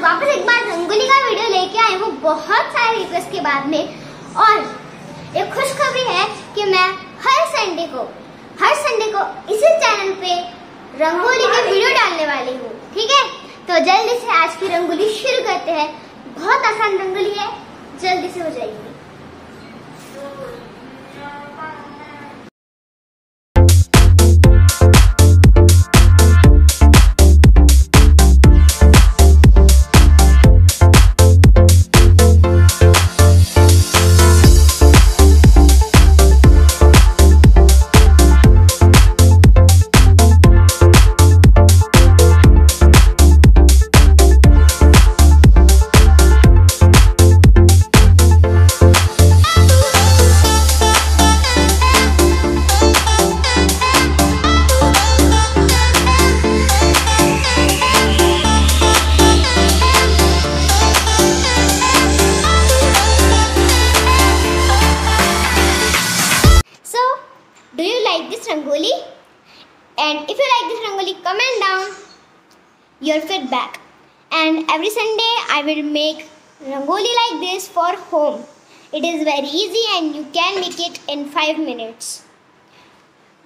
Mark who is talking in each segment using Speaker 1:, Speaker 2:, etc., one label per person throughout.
Speaker 1: वापस एक बार रंगोली का वीडियो लेके आई हूँ बहुत सारे रिक्वेस्ट के बाद में। और एक खुशखबरी है कि मैं हर संडे को, हर संडे को इसी चैनल पे रंगोली के वीडियो डालने वाली हूँ, ठीक है? तो जल्दी से आज की रंगोली शुरू करते हैं। बहुत आसान रंगोली है, जल्दी से हो जाएगी। Like this rangoli? And if you like this rangoli, comment down your feedback. And every Sunday, I will make rangoli like this for home. It is very easy and you can make it in 5 minutes.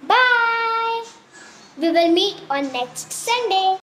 Speaker 1: Bye! We will meet on next Sunday.